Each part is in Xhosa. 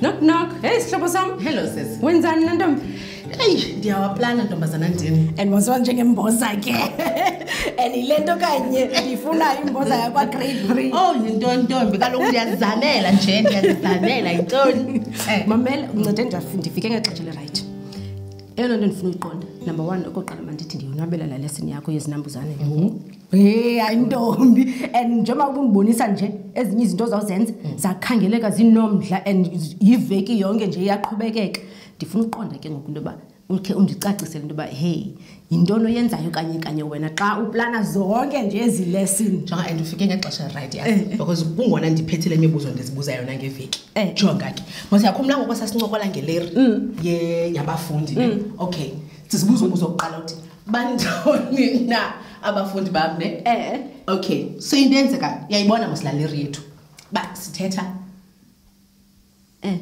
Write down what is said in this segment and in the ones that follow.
knock knock hey sihlobo sam hello sis wenzani nantombi eyi ndiyawaplana ntombazana ndini and waziwa njengemboza ke and yile nto kanye ndifuna imboza yakwagrade three oh yinto ntombi kaloku ndiyazizamela nje ndiyazizamela yintoni eh. mamela uncede ndifike ngexesha lerayithi eyona nto ndifuna uyiqonda number one okoqala mandithi ndiyonwabela la lesson yakho yezinambuzane mhm. hey ayintombi and njengoba ubundibonisa nje ezinye izinto zawuzenza mhm. zakhangeleka zinomdla and yiveki yonke nje iyaqhubekeka ndifuna ukuqonda ke ngoku into yoba ukhe undicacisele into yoba heyi yintoni oyenzayo kanye kanye wena xa uplana zonke nje ezi lesson jonga and ufike ngexesha right ya eh, eh. because kungona ndiphethe le mibuzo ndizibuza yona ngeveki eh. jonga ke mos yakhumbula ngoko sasincokola ngeleri mm. ye yabafundi mm. okay sizibuza umbuzo wokuqala ukuthi bantoni na abafundi bam ne okay so into yenzeka yayibona mosilaleri yethu ba sithetha Eh.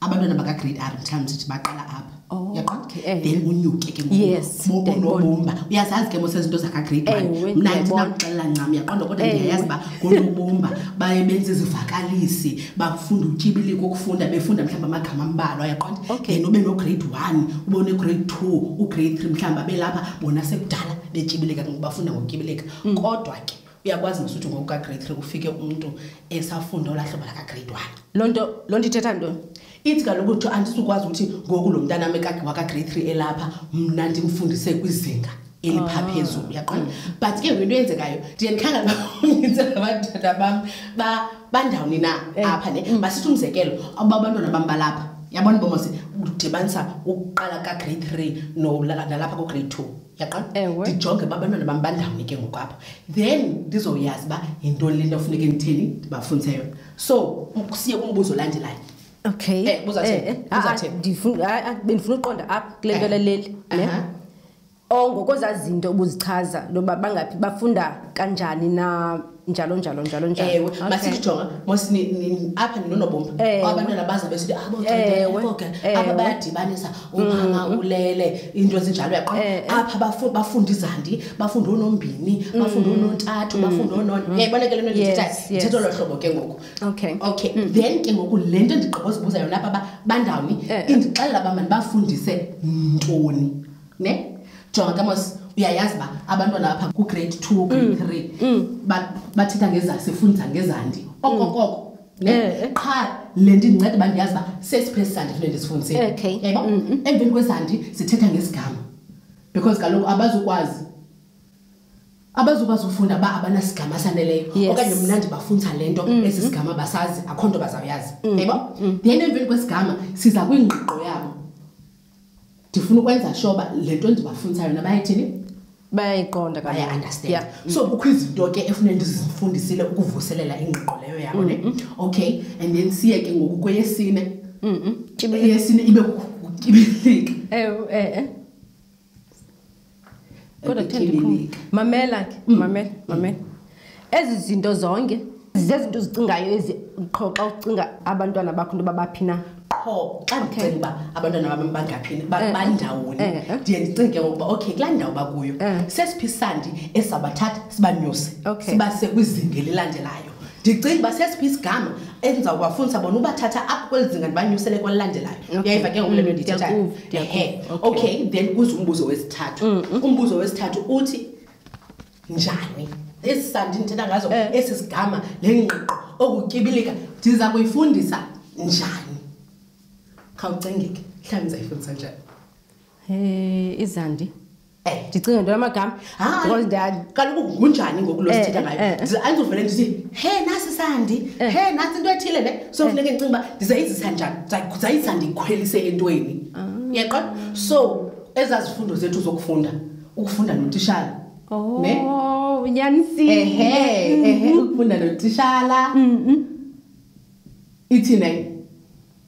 abantwana bakagrade r mhlawumbi sithi baqala apha Oh, yaqonda okay, eh. then unyuke ke Yes, ndiyayibona. ngonobumba uyazazi ke mosezinto zakagrade Ewe, one mna ndiyayibona. ndinakuxelela ncam yaqonda kodwa Ewe. ndiyayazi uba ngonobumba baye benze izivakalisi bafunda utyibilika ukufunda befunda mhlawumbi amagama ambalwa yaqonda Okay. then ube nograde one ube unegrade two ugrade three mhlawumbi abelapha bona sekudala betyibilika ngoku bafunda ngokutyibilika kodwa ke uyakwazi nosuthi ngoku kagrade three ufike umntu esafunda olahlobo lakagrade one loo nto loo nto ithetha ntoni ithi kaloku kuthiwa andisukwazi ukuthi ngoku lo mntanam wakagrade three elapha mna ndimfundise kwizinga elipha ah. phezulu yaqonda mm. but ke ngento eyenzekayo ndiye ndikhangela uninzi labatata bam bandawuni na eh. apha ne mm. masithi umzekelo uba abantwana bam balapha yabona bomose udibanisa ukuqala kagrade three nalapha kograde two yaqona ndijonge uba abantwana bam bandawuni ke ngoku apha then ndizoyazi uba yintoni le nto funeke nditheni ndibafundise yona so siye kumbuzo olandelayo okay eh, buza eh, eh. Ah, ah, ah, bendifuna uqonda apha kule nto leleli ne ongokwezaa zinto ubuzichaza loba bangaphi bafunda kanjani na njalo njalo njalo njalo ewe Okay. masithi jonga mos ni- ni- apha ndinonobomba Ewe. abantwana baza besithi Ewe. aboke Ewe. apha bayadibanisa umama ulele into ezinjalo yaqo Eh, eh. apha bafu- bafunda izandi bafunda oonombini bafunda oonontathu bafunda oonon yayibona ke le nto Yes, ndithethayo yes. ndithetha olo hlobo ke ngoku okay okay then ke ngoku le nto ndigqibozibuza yona apha ba- bandawuni Eh. indixelela uba mandibafundise ntoni ne jonga ke mos uyayazi uba abantwana apha kugrade two grade mm. three mm. bathetha ngezasi fundisa ngezandi okokoko mm. ne eh, eh. qha le nto indinceda uba ndiyazi uba sesiphesi sandi funele ndisifundisile yaybo mm-hmm. emveni kwezandi sithetha ngesigama because kaloku abazukwazi abazokwazi ukufunda ba abanasigama saneleyo okanye mna ndibafundisa le nto mm-hmm. esi sigama basazi akho nto bazawuyazi mm-hmm. yaybo then emveni kwesigama siza kwingqiqo yabo ndifuna ukwenza sure uba le nto ndibafundisa yona bayayithini bayayiqonda bayaunderstand yeah. Mm. so kukho izinto ke efuneka ndizifundisile ukuvuselela ingqiqo leyo yabo ne mm -hmm. okay and then siye ke ngoku kweyesine mm -hmm. eyesine ibe kuchibilika ewe eh, eh. kodwa kuthe ndiphume mamela ke mm. mamela mamela ezi zinto zonke zezinto uzicingayo ezi qho xa ucinga abantwana bakho into babaphi na qho xa ndicinga uba abantwana bam bangaphi eh, eh, bandawoni eh, ndiye ndicinge ngokuba okay kulaa ndawo bakuyo sesiphi isandi esabathatha sibanyuse sibase kwizinga elilandelayo ndicinga uba sesiphi isigama endizawubafundisa bona ubathatha apho kweli zinga ndibanyusele kwalilandelayo uyayiva ke ngoku le nto ndiyithethayo okay then kuze umbuzo wesithathu mm, mm. umbuzo wesithathu uthi njani esi sandi ndithetha ngazo eh. esi sigama le ngqiqo okutyibilika ndiza kuyifundisa njani khawucingeke mhlawumbi ndizayifundisa njani um izandi Eh, ndicinga into yamagama kaloku kunjani ngoku lo eh, sithetha ngayo eh, andizovele ndithi he nasi sandi he nasi into ethile le so funeke ndicinga uba ndizayizisa njani ndizayisa ndikhwelise entweni ah. yaqo so ezaa zifundo zethu zokufunda ukufunda notishala oh, ne ukufunda notishala mm-hmm. ithina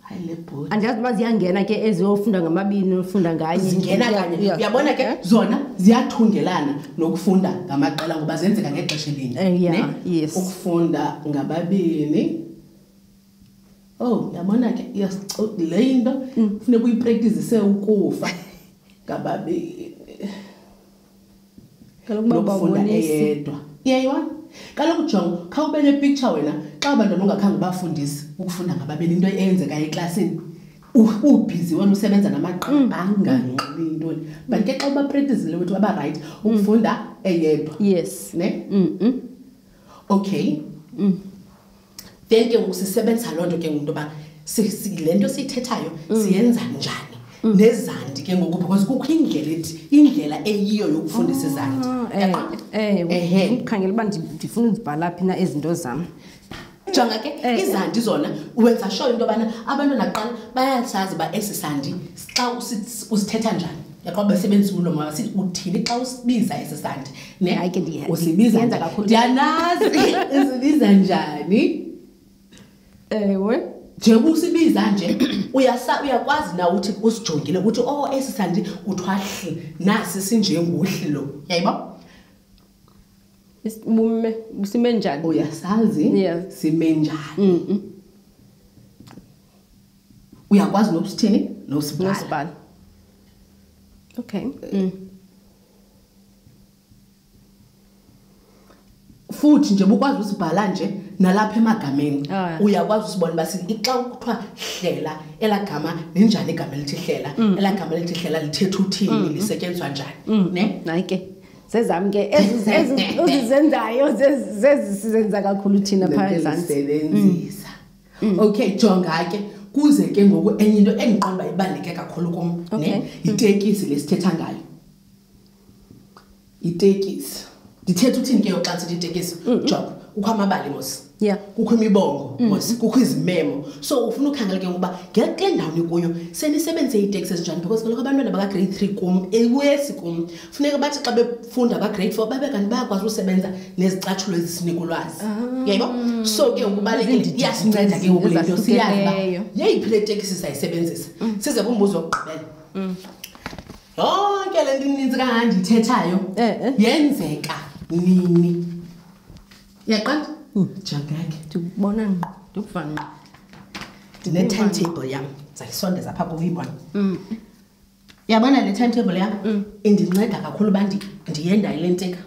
hayi le bhoti andiyazi uba ziyangena ke eziyofunda ngamabini ofunda ngaye zingena kanye Yeah. uyabona ke Eh? zona ziyathungelana nokufunda ngamaqela ngoba zenzeka ngexesha elinye Eh, yeah, ne? yes. ukufunda ngababini oh yabona ke iyasicu- le into Mm. funeka uyiprektizise ukufa ngababini lokufunda eyedwa iyayiwani kaloku jongo khawube nepicture wena xa abantwana ungakhange ubafundisi ukufunda ngababini into eyenzekayo eklasini ubhizi wena usebenza namaqabanga mm. nqini intoni but ke xa ubaprektizile ukuthi babarayithi mm. ukufunda eyedwa yes ne okay mm. then ke ngoku sisebenzisa loo nto ke ngoku into yoba le nto siyithethayo mm. siyenza njani mm. nezandi ke ngoku because kukho indlela ethi indlela eyiyo yokufundisa ah, izandi eh, eh, eh, ukhangela uba ndifuna ndibhala phi na ezinto zam jonga ke eh, eh. izandi zona wenza sure into yobana abantwana kuqala bayasazi uba esi sandi xa usithetha njani yaqoba besebenzisa umlomo waba sithi uthini xa usibiza esi sandi ne hayi ke ndiya- usibiza ndiyenza njani? kakhulu. ndiyanazi usibiza njani ewe njengoba usibiza nje uyasa- uyakwazi na uthi usijongile ukuthi o esi sandi kuthiwa hli nasi sinjengohli lo yayiba Is- bume busime njani uyasazi Yeah. sime njani uyakwazi nokusithini nosibhala nosibhala okay futhi nje bukwazi usibhala nje nalapha emagameni ah. uyakwazi usibona uba xa kuthiwa hlela elaa gama linjani igama elithi hlela mm. elaa gama elithi hlela lithetha uthini mm. lisetyenziswa njani mm. ne hayi ke zezam ke ezizenzayo zezisizenza kakhulu thina phaa ezantsisebenzisa Mm. okay jonga ke kuze ke ngoku enye into endiqonda uba ibaluleke kakhulu kum ne mm. yitekisi le sithetha ngayo yitekisi ndithetha uthini ke yoxa sithi itekisi job kukho amabali mos kukho imibongo mm. mos kukho izimemo so ufuna ukhangela ke ngokuba ngekule ndawoni kuyo senisebenzise iiteksi ezinjani because kaloku abantwana bakagrade three kum ewesi kum funeka bathi xa befunda bagrade four babe kanti bayakwazi usebenza nezicathulo ezisinika ulwazi ah. yaybo so ke ngokubalekile iyasinceda ke ngoku le nto siyazi uba yeyiphi le tekisi sayisebenzisa mm. size kumbuzo wokugqibela mm. yonke le nto ininzi kangandiyithethayo eh, eh. yenzeka nini yaqanda hmm. jangake ndikubona ngqo ndikuva ngqo ndine-timetable yam ndizayisondeza phaa kuyibona hmm. yabona le timetable yam mm. indinceda kakhulu uba ndiye ndayile ntsika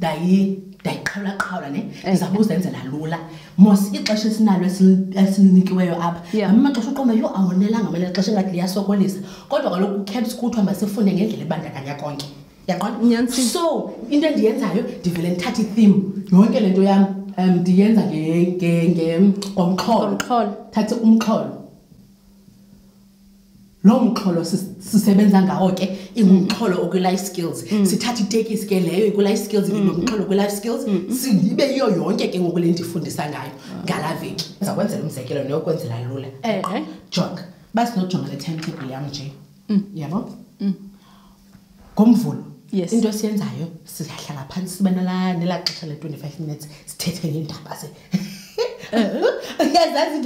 ndayiqhawulaqhawula ne eh. ndizama uzenzela lula mos ixesha esinalo esilinikiweyo apha ngam amaxesha uqonda yho awonelanga mele xesha ingathi liyasokolisa kodwa kaloku ucaps kuthiwa masifunde ngendlela ebandakanya konke yaqonda so into endiyenzayo ndivele ndithatha ithim yonke le nto yam um ndiyenza ngomxholo thathe umxholo loo mxholo sisebenza ngawo ke ingumxholo okwi-life skills mm. sithatha itekisi ke leyo ikwi-life skills mm. ingumxholo okwi-life skills mm. siyibe yiyo yonke ke ngoku le nto ifundisa ngayo ah. ngalaa veki ndiza kwenzela umzekelo neyokwenzela lula jonga basinojonga le timetable yam nje yabo ngomvulo yes. into esiyenzayo siyahlala phantsi sibe nelaa xesha le-25 minutes sithethe ngeendaba ze uyazazi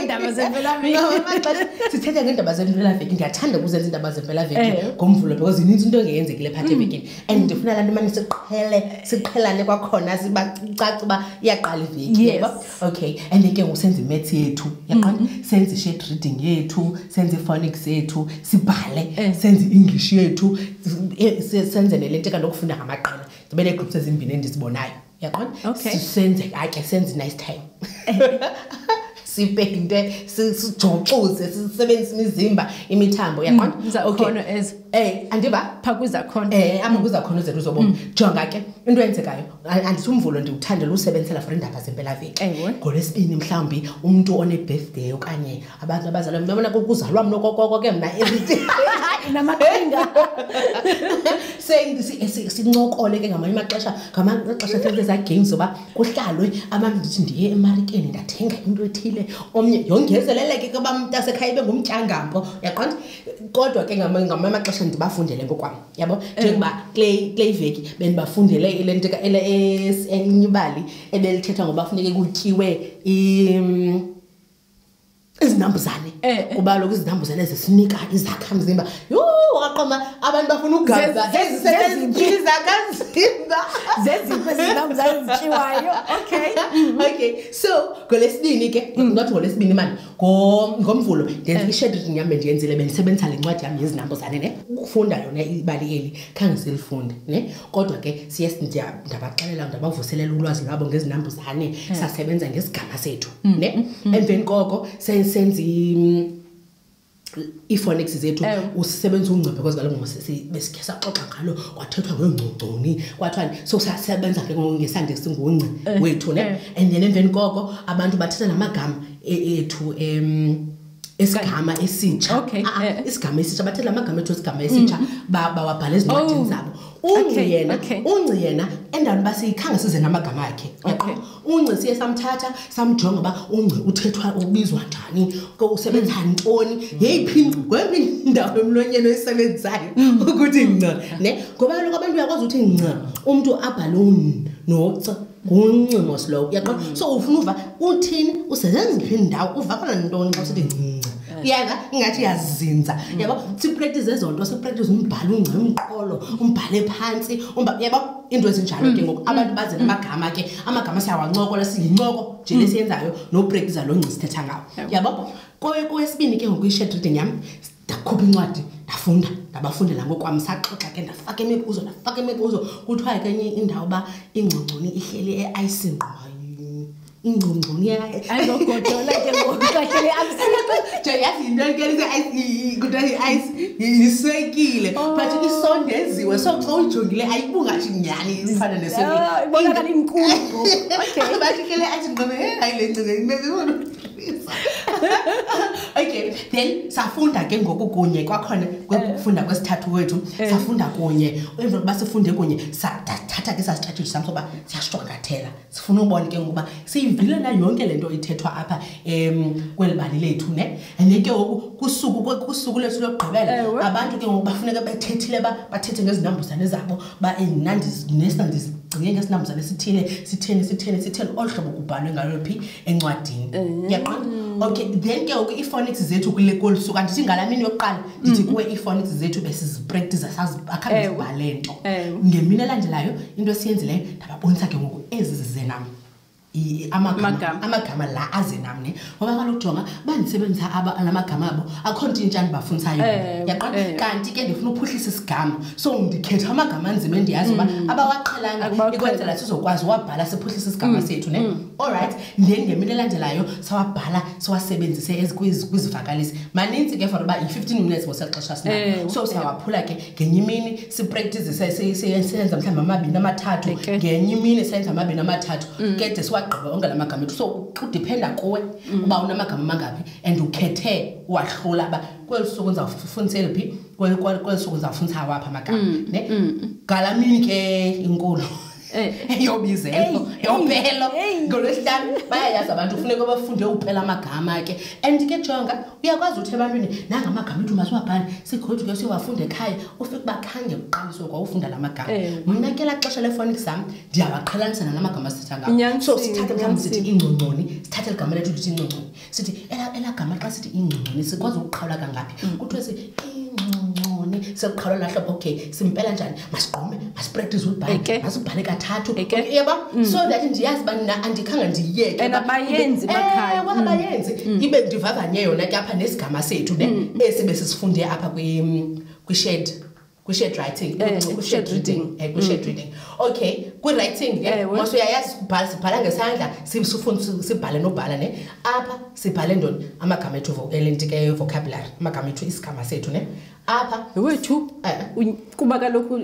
iindaba zempelavekixesha sithetha ngeendaba zempelaveki ndiyathanda ukuzenza iindaba zempelaveki eh. ngomvulo because zininzi into engeyenzekile phathi mm. evekini and ndifuna laa nto imane siqhele siqhelane kwakhona sibacaca uba iyaqala iveki okay and ke ngoku senze imaths yethu yaqonda mm -hmm. senze ished reading yethu senze iphonics yethu sibhale eh. senze i-english yethu eh, senze nele nto kanti okufunda ngamaqela ndibe neegroups ezimbini endizibonayo yaqonda okay. senze ake senze nice time sipende sijoxuze sisebenzise imizimba imithambo yaqonda mm, zakhono okay. ez eh andiba pha kwizakhona eh ama kwizakhona zethu zobom mm. jonga ke into eyenzekayo andisumvulo ndiwuthandela usebenzisela for iindaba zempelaveki ngolwesibini mhlawumbi umntu onebirthday okanye abantu abazalwa mna bona kuzalwa mna okokoko ke mna inamaqhinga sincokole ke ngamanye amaxesha ngamanye amaxesha senze zaa games zoba kuhlalwe abantu ndithi ndiye emarikeni ndathenga into ethile omnye yongezeleleke ke uba mntasekhaya ibe ngumtyangambo yaqonda kodwa ke ngamanye amaxesha ndibafundele ngokwam yabo eh. njengoba kule iveki bendibafundele le nto elinye ibali ebelithetha ngoba funeke kutyiwe izinambuzane eh, eh. kuba kaloku izinambuzane zisinika izakhamzimba yho waqoma abantu bafuna ugaza izakhamzimba zeziphi ezinambuzane ezityiwayo okay okay so ngolesibini ke mm. not ngolesibini mani ngomvulo ndenza eh. ishedreting yam bendiyenzile bendisebenzisa le ncwadi yam yezinambuzane ne ukufunda yona ibali eli khange silifunde ne kodwa ke siye ndabaxelela ndabavuselela ulwazi lwabo ngezinambuzane eh. sasebenza ngesigama sethu mm, ne mm, mm. emveni koko senzi iifonex zethu usisebenzisa ungciphe kwezi kaloku besikhe saxoxa ngalo kwathethwa ngeengcogconi kwathiwani so sasebenza ke ngesande singungci wethu ne and then emveni koko abantu bathetha namagama e-, ethu um isigama esitsha okay. Ah, ah, eh, eh. isigama esitsha bathe la magama ethu isigama esitsha mm. bawabhala ba ezincwadini oh. zabo unci yena okay. unci yena endaweni uba siyikhange size namagama akhe okay. unci siye samthatha samjonga uba unci uthethwa ubizwa njani usebenza mm. ntoni mm. yeyiphi ngwephi indawo emlonyeni oyisebenzisayo mm. ukuthi nca ne ngoba kaloku abantu uyakwazi ukuthi nca umntu abhale un noca nguncimo silowo uyaqona so ufuna uva uthini usezenziphi ndawo uvakala ntoni xa usithi ncinci uyeva ingathi iyazinza yabo sipractice ezo nto sipractice umbhale ungcela umqolo umbhale phantsi yabo iinto ezinjalo ke mm. ngoku abantu mm. bazela amagama ke amagama siyawancokola siyincoko nje mm. lesiyenzayo nopractice lo ngci sithetha ngawo yabo kwesibini ke ngoku i-shed reading yam ndakhupha incwadi ndafunda ndabafundela ngokwam saxoxa ke ndafaka imibuzo ndafaka imibuzo kuthiwa kenye indawo uba ingcongconi ihleli eayisingqwayo ingcongconi ayizogodola ke ngokuxahlele yazi yinto kuthiwa yi-ice yiswekile oh. but isondeziwe so xa uyijongile ayibungathi nyhani ifana neswekile ibonakala inkulu bathi ke le athi ngqobe hayi le ncinga okay then safunda ke ngoku kunye kwakhona kufunda kwesithathu wethu eh. safunda kunye emva kokuba sifunde kunye sathatha ke sastrateji sam soba siyashwangathela sifuna ubona ke ngokuba siyivile na yonke le nto ithethwa apha um kweli bali lethu ne and ke ngoku kusuku kusuku lethu lokugqibela eh, abantu ke ngoku bafuneka bethethile ba bathethe ngezinambuzane zabo ba nandinesi nandizigcine ngesinambuzane sithile sitheni sitheni sitheni olu hlobo kubhalwe ngalo phi encwadini mm. yaqona okay then ke ngoku iiphonics zethu kule kolu suku andithi ngala mini yokuqala ndithi mm. kuwe iiphonics zethu besizipraktisa akhange zibhale nto ngemini elandelayo into esiyenzileyo ndababonisa ke ngoku ezi zize nam amagama la aze nam ne ngoba kaloku jonga bandisebenzisa la magama abo akho nto intsha ndibafundisayo eh, yaqona eh. kanti ke ndifuna uphuhlisa isigama so ndikhetha amagama anzima endiyazi uba mm. abawaqhelanga ikwenzela sizokwazi uwabhala siphuhlisa isigama mm. sethu ne mm. olrayithi then ngemini elandelayo sawabhala siwasebenzise kwizivakalisi maninzi ke for uba yi-fifteen minutes ngosexesha sina eh, so siyawaphula ke ngenye imini sipraktizise siyenza mhlawumbi amabini amathathu ngenye imini siyenza amabini amathathu mm. kede siwagqibe onke la magama ethu so udiphenda kuwe mm. uba unamagama amangaphi and ukhethe uwahlula uba kweli suku ndizawufundisa eliphi kweli suku ndizawufundisa awaphi amagama mm, ne ngala mini ke inkulu eyobizelo yophelo ngolwesihlanu bayayazi abantu funeka bafunde uphela amagama ke and ke jonga uyakwazi uthi ebantwini nangamagama ethu masiwabhale sigodu ke siyowafunda ekhaya ufike uba khange kuqaliswe kwawufunda la magama mna ke la xesha lefonik sam ndiyawaqhelanisa nala magama sithetha ngawo so sithathe mhlawumbi sithi ingcongconi sithathe ligama lethu lithi ingcongconi sithi elagama xa sithi ingcongcone sikwazi ukuqhawula kangaphi mm. kuthiwe si ingcongcone sekuqhawula lahlobo okay simpela njani masigqume masipractise ulibhale masibhale kathathu yaba mm. so that ndiyazi uba mna andikhange ndiyekeabayenzi eh, mm. ibe ndivavanye yona ke apha nesigama sethu ne esibe sisifunde apha kwished kwi-shed writing Eh, kwi-shed kwi-shed reading reading. Eh, kwi-shed reading okay kwi-writing ke Ewe. uma uyayazi sibhala sibhala ngesandla si- sifune si- sibhale nobhala ne apha sibhale ntoni amagama ethu vo- elinti ke vocabulary amagama ethu isigama sethu ne apha wethu Eh. uny- kuba kaloku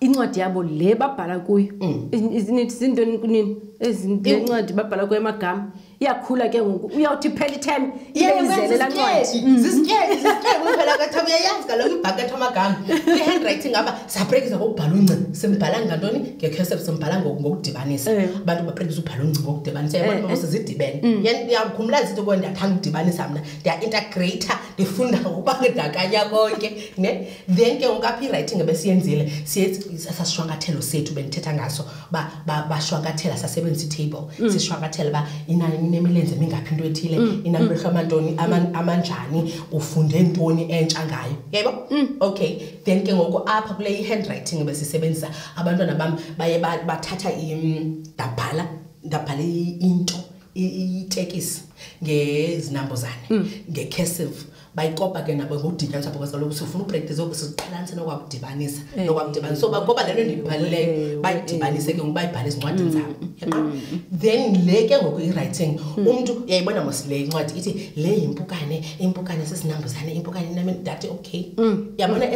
incwadi yabo le babhala kuyo Mm. Iz- iz- nithi zintoni kunini Ezi- le Iw- ncwadi babhala kuyo amagama iyakhula ke ngoku uyawuthi phela itime iyeizelelanzisityeizityeizityeiuphelaathamuyayazi kaloku ibhaketha amagama i-handwriting aba sabrekisa ngokubhala unci simbhala ngantoni ngekesel simbhala ngokudibanisa eh. abantu babrekisa ubhala unci ngokudibanisa eh, eh. sezidibene mm. ndiyakhumbula zithi ubo ndiyathanda ukudibanisa mna ndiyaintegrata ndifunda ngokubandakanya konke ne then ke ngoku apha iwriting ebesiyenzile sasishwankathelo sethu bendithetha ngaso uba bashwankathela sasebenzisa itable mm. sishwankathela uba inemilenze mingaphi into ethile mm. inamehlo mm. amantoni amanjani ufunde ntoni entsha ngayo yebo okay then ke ngoku apha kule i-handwriting ebesisebenzisa abantwana bam baye bathatha ndabhala ndabhala into itekisi ngezinambuzane ngecursive bayikopa ke nabo ngokudityaniswa because kaloku sifuna upractice oku siziqhelanise nokwakudibanisa eh. nokwakudibanisa so bakoba le nto ndiyibhalileyo eh, eh. bayidibanise ke ngoku bayibhale ezincwadini zabo mm, yaqo mm, mm. then le ke ngoku i-writing umntu uyayibona mos le incwadi ithi le yimpukane impukane sesinambuzane impukane inameni dati okay yabona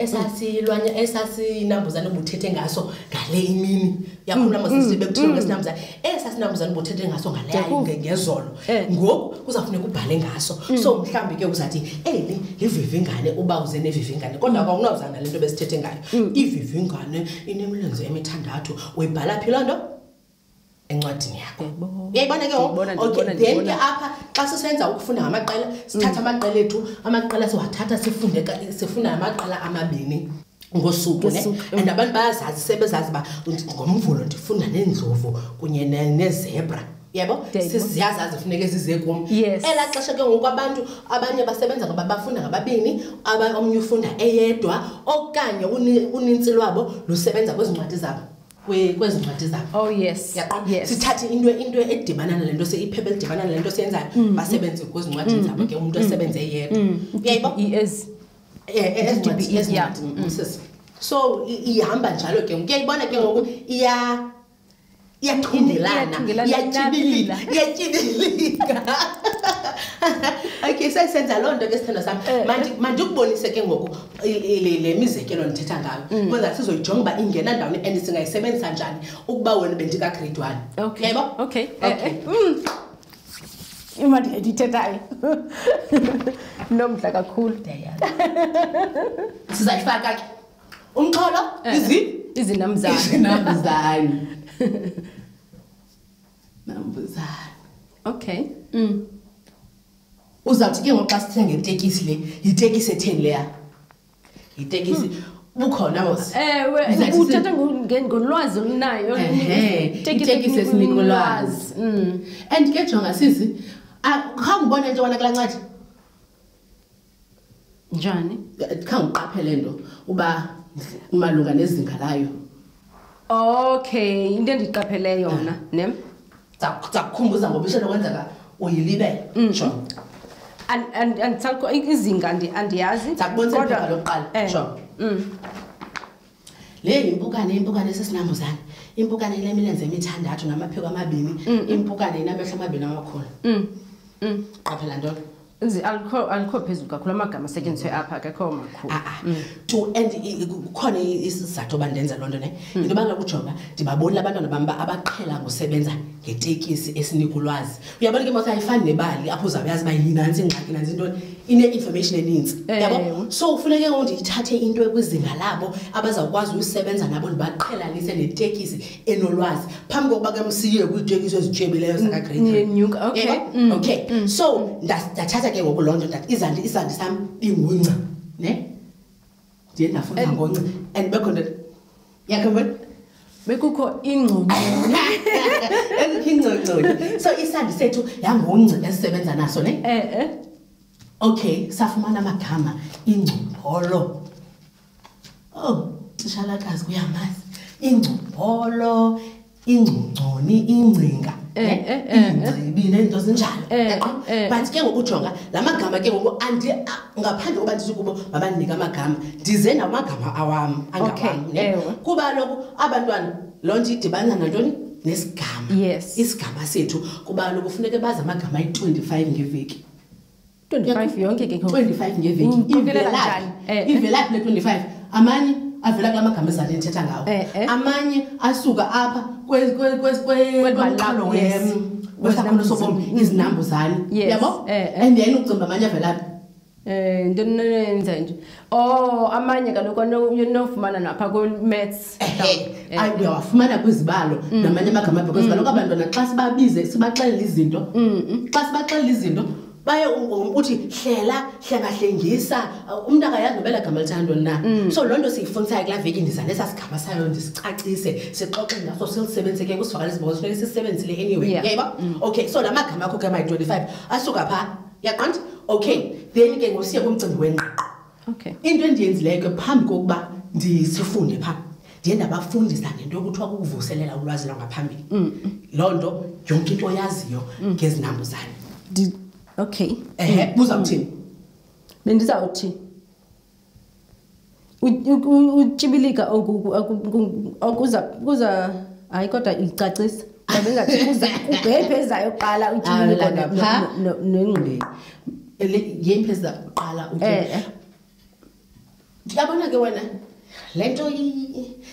esasilwanya esasinambuzane obuthethe ngaso ngale imini yakhona mos bekuthiwa ngesinambuzane esa sinambuzane ubuthethe ngaso ngaleyo ngezolo eh. ngoku kuzawufuneka ubhale ngaso mm. so mhlawumbi ke uzathi eli livivingane uba uze nevivingane kodwa mm. kwakunawuzana nale nto besithethe ngayo mm. ivivingane inemilenzo emithandathu uyibhala phi loo nto encwadini yakho uyayibona ke okay then ke apha xa sisenza ukufunda ngamaqela sithatha amaqela ethu amaqela siwathatha sifunde sifunda ngamaqela amabini ngosuku ne and abantu bayazazi sebezazi uba ngomvulo ndifunda neendlovu kunye nezebra ne yebo siziyazazi funeke zize kum yes. ela xesha ke ngoku abantu abanye basebenza ngoba bafunda ngababini omnye ufunda eyedwa okanye unintsi lwabo lusebenza kwezi ncwadi zabo kwezi ncwadi zabo oh, yes. yes. sithathe into into edibana nale nto iphepha elidibana nale nto siyenzayo mm. basebenze kwezi ncwadini mm. zabo ke umntu mm. esebenze eyedwa mm. uyayibo yes. Eh, eh, ezincwadini ezincwadini mm. sisi so ihamba njalo ke ukuyayibona ke ngoku iya iyathungelana iyatyibila iyatyibilika okay sayisenza loo nto ke sithando sam eh, eh. mandikubonise ke ngoku le mizekelo ndithetha ngayo mm. because asizoyijonga uba ingena ndawoni and singayisebenzisa njani ukuba wena bendikagrade one okay. yayiboo okay, okay. okay. okay. Mm. imali le ndiyithethayo nomdla kakhulu ndiyayazi sizayifaka ke umxholo eh, izi izinambuzaneinambuzane nambuzane okay mm. uzawuthi ke ngoxa sithenga itekisi le yitekisi etheni leya itekisi bukhona bos ewe Exactly. uthetha ngo- nge- ngolwazi olunayo Ehe, itekisi esinika ulwazi. Mm. and ke jonga sisi ah, khange ubone into wona kula ncwadi njani khange uqaphele nto uba malunga nezinga layo okay into endiqaphele yona nem zakukhumbuza ngoba ishele kwenzeka uyilibele mm. sho andisalko izinga andiyazi ndizakubonisaaa lokuqala eh. sho mm. le yimpukane impukane esesinambuzane impukane inemilenze emithandathu ngamaphiko amabini mm, impukane inamehlo amabini amakhulu qaphela ntona alikho phezulu kakhulu amagama asetyenziswe mm. apha akekho makhulu ah, ah. mm. to and kukhona isizathu oba ndenza loo nto ne mm. into banga kujonga ndibabonile abantwana bam uba abaqhela ngosebenza ngetekisi esinika ulwazi uyabona ke motho ayifani nebali apho uzawuyazi uba yinantsi ingxaki nantsi intoni ine-information eninzi eh. yabo so ufuneke ngoku ndiyithathe into ekwizinga labo abazawukwazi uyisebenza nabo ndibaqhelanise netekisi enolwazi phambi kokuba ke msiye kwiitekiso ezitshebileyo mm, zakagrenyuka okay yeah, mm, okay mm, so mm. ndathatha ke ngoku loo nto ndathi izandi isandi sam ingungca ne ndiye ndafunda ngongca and bekho nto yakhe mbona bekukho ingcungcu ekukho ingcungcuni so isandi sethu yangungci esisebenza naso ne eh, eh. okay safumana amagama ingcupholo Oh, tishalakazi kuyamazi. Ingcombolo, ingcongconi, ingcinga. Eh, eh, eh, eh. Ingcibi nento zinjalo. Eh, Yaqo? eh. But ke ngokujonga la magama ke ngoku andi a- ngaphandle koba ndithi kubo mabandinika amagama ndize namagama awam Okay, angawam. ne? ewe. Kuba kaloku abantwana loo nto idibana nantoni nesigama Yes. isigama sethu kuba kaloku funeke bazi amagama ayi-25 ngeveki 25 yonke ke 25 ngeveki mm, ivelaphi eh, ivelaphi eh. le 25 amanye avela kula magama ezale ndithetha ngawo eh, eh. amanye asuka apha kwezikhalongo kwesakhono sobomi izinambuzane yabo eh, and then ucimba amanye avelaphi um nto nenza nje Oh, amanye kaloku anofumana napha kwi-maths. Eh. Ayi uyawafumana kwizibalo mm. namanye amagama apha kwizibalo mm. abantwana xa sibabize sibaxelela izinto. Mm. Xa sibaxelela izinto baye uthi hlela hlengahlengisa umntu akayazi nobela gama lithando na mm. so loo nto siyifundisayo kulaa veki ndiza nesaa sigama sayo ndisicacise sixoxe ngaso silisebenzise ke kusivakalisa bonke sifuneke sisebenzisile anyway yayba mm. okay so la magama akho ke my 25 asuka phaa yaqonda okay then ke ngosiye kumcimbi wengqiqo okay into endiyenzileyo ke phambi kokuba ndisifunde phaa ndiye ndabafundisa ngento yokuthiwa kukuvuselela ulwazi lwangaphambili mm. loo nto yonke into oyaziyo mm. ngezinambuzane okay ehe buza kuthini bendizawuthini utshibilika oku kuza kuza hayi kodwa icacisa babingathi kuza kubhebhe ezayo kuqala utshibilika nengqibeni yimpi eza kuqala eh, eh. yabona ke wena le nto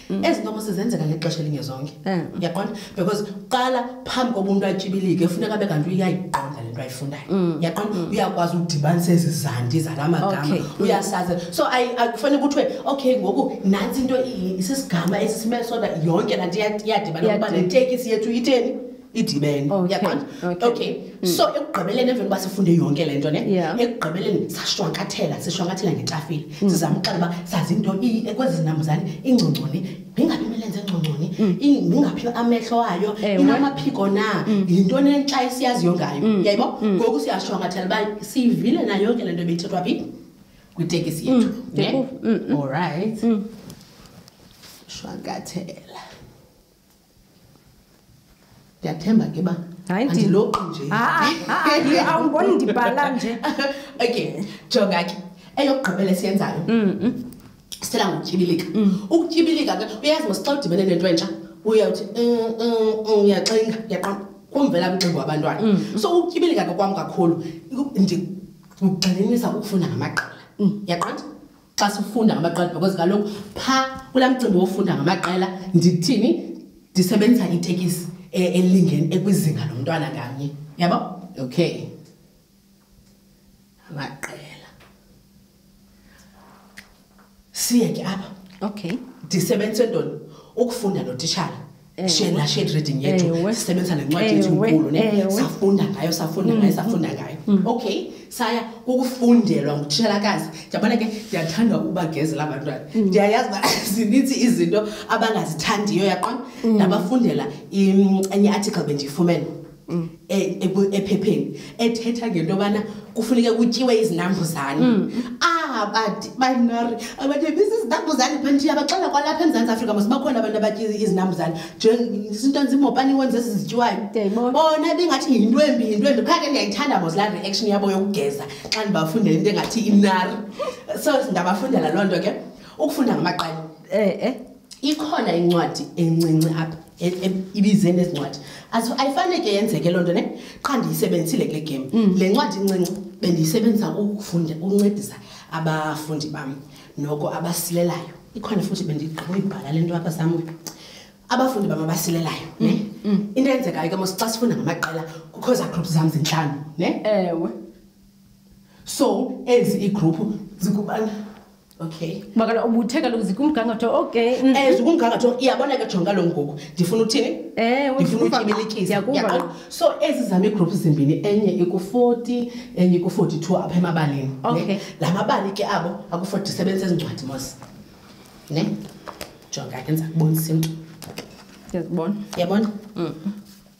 Mm. ezi ntomo sizenzeka ngexesha elinye zonke mm. yaqonda because qala phambi koba umntu atyibilike funeka abe kanti uyayiqonda le nto ayifundayo mm. yaqonda uyakwazi ukudibanisa ezi zandi zala magama uyasazi so kufanele kuthiwe okay ngoku nantsi into isisigama esisimele sodwa yonke laa nto iyadibana kuba netekisi yethu itheni idibene Okay, yaqonda okay. okay Mm. so ekugqibeleni emveni uba sifunde yonke le nto ne Yeah. ekugqibeleni sashwankathela sishwankathela ngetafile Mm. sizama uxela uba sazi into i- kwezi zinambuzane ingcongconi ngingaphi imilenze engcongconi i- ngingaphi amehlo ayo Mm. Ewe. Mm. inamaphiko na yintoni entsha esiyaziyo ngayo yayibo ngoku siyashwankathela uba siyivile nayo yonke le nto ebeyithethwa phi kwitekisi yethu Mm. ne Ndikuva. Mm, mm. all right shwankathela ndiyathemba ke uba Hayi, ndi- andiloqi nje Ah, ah, ah, ah, yi- awumboni ndibhala nje okay jonga ke eyokugqibela esiyenzayo Mhm. sithela ngokutyibilika ukutyibilika ke uyazi masixa udibene nento entsha uyawuthi "Mm, mm, mm," uyaxinga uyaqam kumvela mxingo wabantwana so ukutyibilika ke kwam kakhulu iku- ndi- ugxininisa ukufunda ngamagqala uyaqonda xa sifunda ngamaqela because kaloku pha kulaa mcimbi wofunda ngamaqela ndithini ndisebenzisa itekisi e, elingeni ekwizinga lomntwana nganye yabo okay amaqela siye ke apha okay ndisebenzise ntoni ukufunda notitshala share la shared reading yethu Ewe. sisebenzisa le ncwadi yethu Ewe, inkulu ne ewe. safunda ngayo safunda ngayo safunda ngayo okay saya kukufundelwa ngutitshelakazi ndiyabona ke ndiyathanda ukubagezela abantwana ndiyayazi uba zininzi izinto abangazithandiyo yaqona ndabafundela im- enye article bendiyifumene mm. e, ephepheni ethetha ngento yobana kufuneke kutyiwe izinambuzane mm. abanari ah, abantu biza izinambuzane phanti abaxela kwalapha emzantsi afrika mos bakhona abantu abatyi izinambuzane njesinto nzimopani iwonzi ezizityiwayo bona bengathi yinto embi yinto embi phake ndiyayithanda mos laa reaction yabo yokugeza xa ndibafundela into engathi inari so ndabafundela loo nto ke ukufunda ngamaqela e-e eh, eh. ikhona incwadi encinci apha e, e, ibize nezincwadi ayifane ke yenzeke loo nto ne qha ndiyisebenzisile kule game mm. le ncwadi incinci bendiyisebenzisa ukufunda ukuncedisa abafundi bam noko abasilelayo ikhona futhi bendigqiba uyibhala le nto apha samwe abafundi bam abasilelayo ne mm, mm. into eyenzekayo ke mosixa sifunda ngamaqela kukho za group zam zintlanu ne ewe so ezi igruphu zikubana okay makala ubuthe kaloku zikumgangatho okay um eh, zikumgangatho iyabona ke jonga lo ngoku ndifuna uthini eh, ndifuna utyibilikisa so ezi zam iigroups zimbini enye iku-forty enye iku-forty-two apha emabalini okay la mabali ke abo aku-forty disebenzisa ezincwadi mos ne jonga ke ndiza kubonisa into ndiyazibona yabona mm.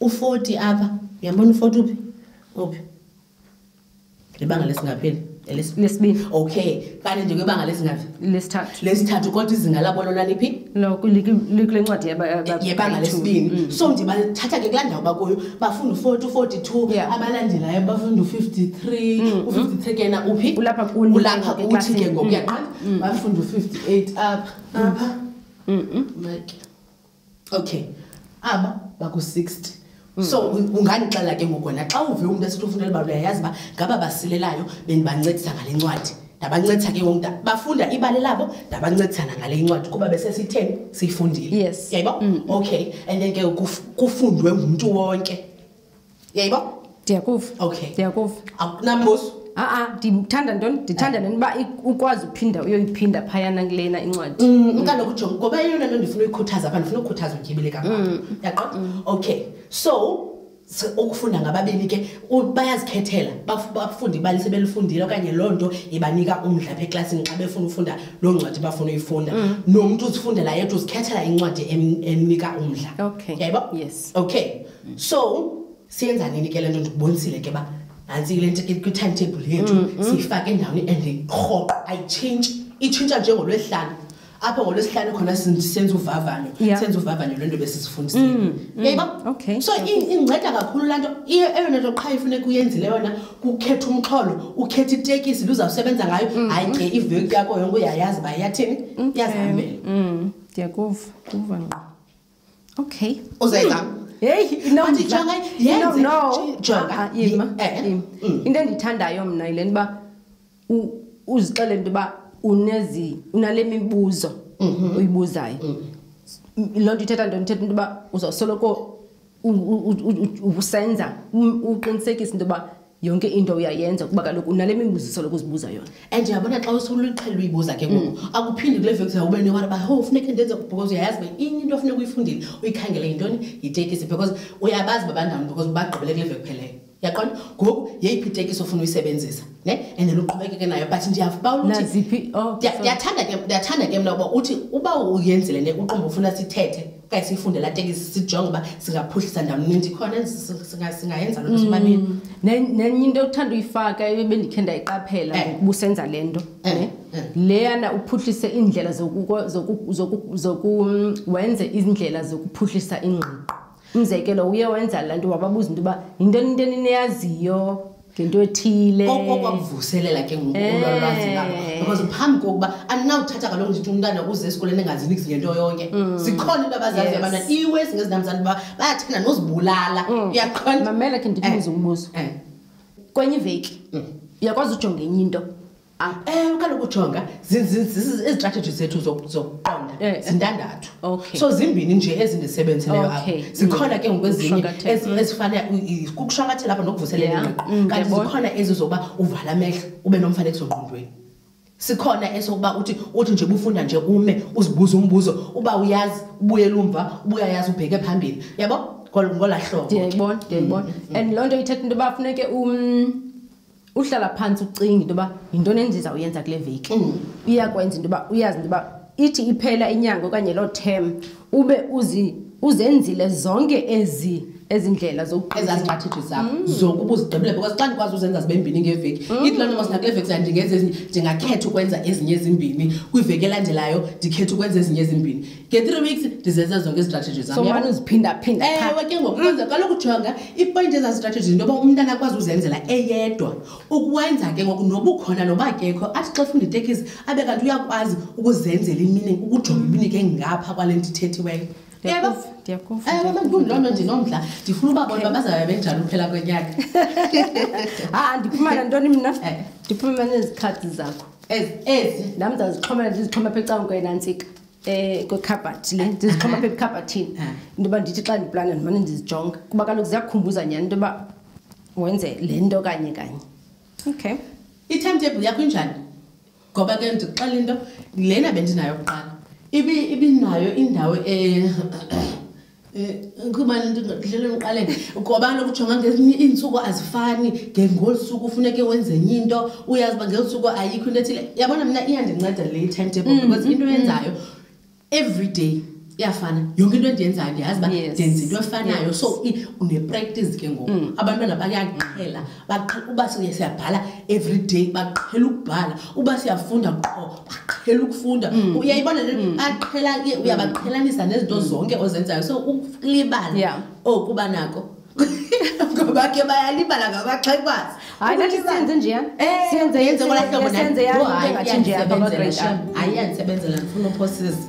u-forty apha uyambona u-forty uphi uphi libanga lesingapheli lesibini okay kanti nje kwibanga lesingaphi lesithathu lesithathu kodwa izinga labo lona liphi likule ncwadi yebanga lesibini mm. so nje bathatha ke kulaa ndawo bakuyo bafunda u-forty u-forty two abalandelayo bafunda u-fifty three mm, mm. u-fifty three kena uphi ulapha kuni ulapha kuthi ke ngoku yaqala bafunda u-fifty eight apha apha okay aba baku-60 hmm. so ungandixela ke ngokona xa uve umntu esithi ufundela uba uyayazi uba ngaba basilelayo bendibancedisa ngale ncwadi ndabancedisa ke wonke bafunda ibali labo ndabancedisana ngale incwadi kuba besesitheni siyifundile yes yayiba mm. okay and then ke kufundwe ngumntu wonke yayibo ndiyakuva okay ndiyakuva namos a-a ndithanda ntoni ndithanda ntoni uba ukwazi uphinda uyoyiphinda phayana kulena incwadi kaloku mm, jonga ngoba eyona nto ndifuna uyikhuthaza apha ndifuna ukukhuthaza utyibile kakhulu mm. yaqo mm. okay so ukufunda ngababini ke bayazikhethela bafunde ibali sebelifundile okanye loo nto ibanika umdla apha eklasini xa befuna ufunda loo ncwadi bafuna uyifunda mm. nomntu uzifundela yedwa uzikhethela incwadi emnika umdla yayibo okay so siyenza nini ke le nto ndikubonisile ke uba nantsi le nto kwi-timetable yethu mm, mm. siyifake endaweni and rhoqo ayitshintshi itshintsha njengolwesihlanu apho ngolwesihlanu khona senza uvavanyo senza uvavanyo lwento besizifundisile mm, mm. yayiba okay so inceda kakhulu laa nto eyona nto qha ifuneka uyenzile yona kukhetha umxholo ukhetha itekisi luzawusebenza ngayo mm, hayi ke iveki yakho yonke uyayazi uba iyathini iyazihambela ndiyakuva kuva ngqo okay uzayivama hmm. heyi no ah, yima eh, eh. Hmm. into endiyithandayo mna yile nto uba uzixele nto uba unezi unale mibuzo mhm. uyibuzayo mhm. loo nto ithetha nto ndithetha into uba uzawusoloko usenza uqinisekisa into yoba yonke into uyayenza kuba kaloku unale mibuziso lokuzibuza yona and yabona xa usuluqhela uyibuza ke ngoku mm. akuphindi kule veki ube newari uba ho oh, funeke ndenze because uyayazi uba inye into ofuneka uyifundile uyikhangele yintoni yitekisi because uyabazi uba bandawoni because bagqibele kule veki pheleyo yaqona ngoku yeyiphi itekisi ofuna uyisebenzisa ne and then uqhubekeke nayo but ndiyavubauyathanda oh, ke mna uba uthi uba uyenzile ne uqumba ufuna sithethe okanye siyifunde laa tekisi sijonge uba singaphuhlisa ndawoni ndikhona singayenza loo nto sobabini mm. nenye into ekuthanda uyifaka ebendikhe ndayiqaphela eh. busenza le nto eh, ne eh. leyana uphuhlise iindlela wenze iindlela zokuphuhlisa ingqiqo umzekelo uye wenza laa nto wababuza into uba yintoni into eninayaziyo ngento ethile kokwakuvuselela ke ngoku eh. ulwalwazi labo because phambi kokuba andinawuthatha kaloku ndithi umntana ukuze esikoleni engaziniki ngento yonke mm. sikhona into abazazi abana iwe singezinamzali uba bayathanda nozibulala mm. uyaqhonamamela khe ndibuze eh. umbuzo eh. kwenye iveki mm. uyakwazi ujonga enye into Ah, ewe kaloku jonga zi- zi- zi- zi- izitratheji zethu zoku- zokuqonda Eh, eh. zintandathu Okay. so zimbini nje ezindisebenzeleyo apha Okay. zikhona ke ngoku ezinye Ukushwankathela. ezi- ezifana u- i- kukushwankathela apha nokuvuselela Yeah. ingqiqo Mm, kanti ndiyabona. zikhona ezi zokuba uvala amehlo ube nomfanekiso ngqondweni sikhona esokuba uthi uthi nje bufunda nje ume uzibuze umbuzo uba uyazi ubuye lumva ubuye ayazi ubheke phambili yabo Ngol- ngola hlobo ndiyayibona ndiyayibona and loo nto ithetha into yoba funeke um uhlala phantsi ucinga into yoba yintoni endiza uyenza kule veki mm. iyakwenza into yoba uyazi into yoba ithi iphela inyanga okanye loo term ube uzi uzenzile zonke ezi ezindlela zokuqezaziqathithi zakho mm. zokuba uzigqibule because xa ndikwazi uzenza zibe mbini ngeveki mm. ithi loo nto masinakule veki zaa ndingenza ezinye ndingakhetha ukwenza ezinye ezimbini kwiveki elandelayo ndikhetha ukwenza ezinye ezimbini nge-three weeks ndizenza zonke izistrateji zamsomane uziphindaphinda ewe ke ngokwenza kaloku jonga ipoyinti ezazistrateji into yoba umntana akwazi uzenzela eyedwa ukwenza ke ngoku nobukhona noba kekho athi xa funda itekisi abe kanti uyakwazi ukuzenzela imini ukujonga imini ke ngapha kwale nto ithethiweyo ndiyakuvandiloo nto ndinomdla ndifuna uba bona bazabe benjani uphela kwenyaka ha ah, ndiphumana ntoni mna eh. ndiphumana ezikhadi zakho ezi ezi nam ndazixhomela ndizixhoma phecankwenantsika um kwikhabhathi le ndizixhoma apha ebikhabhathini into yoba ndithi xa ndiplana ndimane ndizijonga kuba kaloku ziyakukhumbuza nyhani into yoba wenze le nto kanye kanye okay i-timetable yakho injani ngoba ke ndikuxela into lena bendinayo kuqala ibinayo indawo e-, um kubani ndidlele emqaleni ngoba loku jonga ngezinye iintsuku azifani ngengolu suku ufuneke wenze enye into uyazi uba ngeli suku ayikho into ethile yabona mna iyandinceda le timetable mm, because into mm, yenzayo every day iyafana yonke into endiyenzayo ndiyazi uba ndenza into efanayo so unepractice ke ngoku mm. abantwana bayaqhela uba siye siyabhala every day baqhela ukubhala uba siyafunda qho baqhela ukufunda mm. uyayibona le mm. baqhela ke mm. uyabaqhelanisa nezinto zonke ozenzayo so ukulibala oku banako ngoba ke bayalibala ngabaxhekwazi hayi nathi siyenze nje eh, siyenze yenze kwalahlobo nayenze yangathi nje apha kwa grade ayi yandisebenzela ndifuna uphosisa